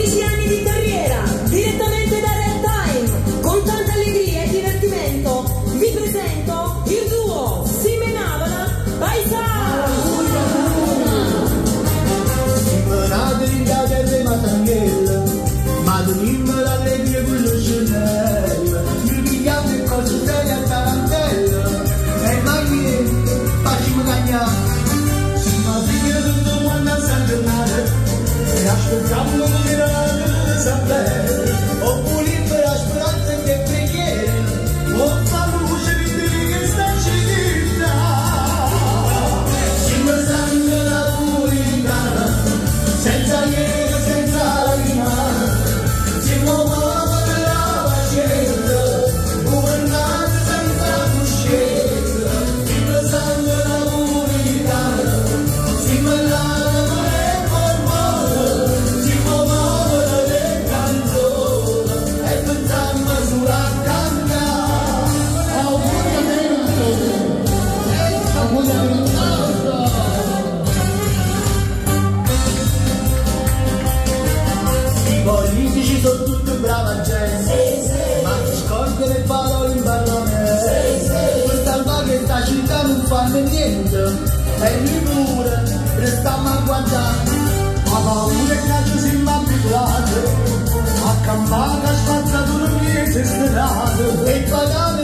15 anni di carriera, direttamente da Real Time, con tanta allegria e divertimento, vi presento il duo Simenavala Paisa! Simenadri da deve matangel, madunim l'allegria rivoluzionaria, mi pigliate il corso della tarantella, e mai facciamo guadagnare. Simenadri da deve matangel, madunim l'allegria rivoluzionaria, mi. Isabel parole in Parlamento. Questa che sta città non fanno niente, e lui pure restiamo a guardare. Ma paura e calcio siamo abituati, a campare spazzatura mie strade, e pagare in che